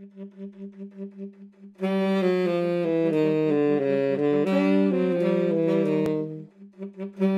Thank you.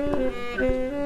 Música